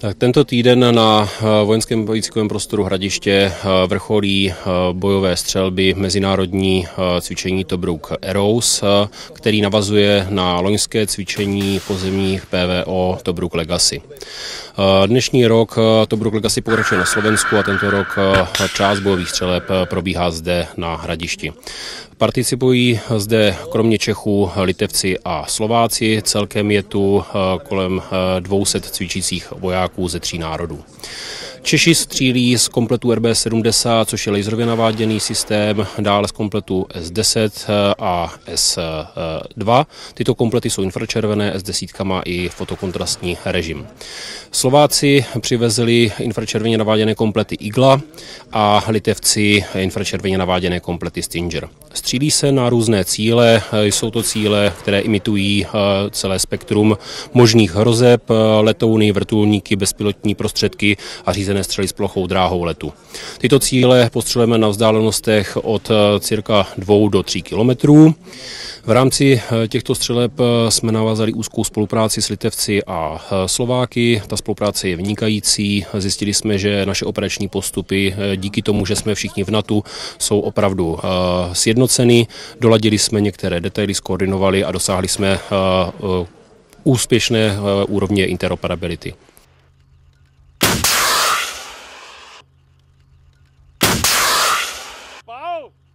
Tak tento týden na eh, vojenském výcvikovém prostoru Hradiště eh, vrcholí eh, bojové střelby mezinárodní cvičení Tobruk Arrows, který navazuje na loňské cvičení pozemních PVO Tobruk Legacy. Dnešní rok Tobruk Legacy pokračuje na Slovensku a tento rok část bojových střeleb probíhá zde na Hradišti. Participují zde kromě Čechů Litevci a Slováci. Celkem je tu kolem 200 cvičících vojáků ze tří národů. Češi střílí z kompletu RB70, což je laserově naváděný systém, dále z kompletu S10 a S2. Tyto komplety jsou infračervené, S10 má i fotokontrastní režim. Slováci přivezli infračerveně naváděné komplety Igla a Litevci infračerveně naváděné komplety Stinger. Střílí se na různé cíle, jsou to cíle, které imitují eh, celé spektrum možných hrozeb, eh, letouny, vrtulníky, bezpilotní prostředky a řízené střely s plochou dráhou letu. Tyto cíle postřelujeme na vzdálenostech od eh, cirka 2 do 3 kilometrů. V rámci těchto střeleb jsme navázali úzkou spolupráci s Litevci a Slováky. Ta spolupráce je vynikající. Zjistili jsme, že naše operační postupy díky tomu, že jsme všichni v NATO, jsou opravdu sjednoceny. Doladili jsme některé detaily, skoordinovali a dosáhli jsme úspěšné úrovně interoperability. Pass!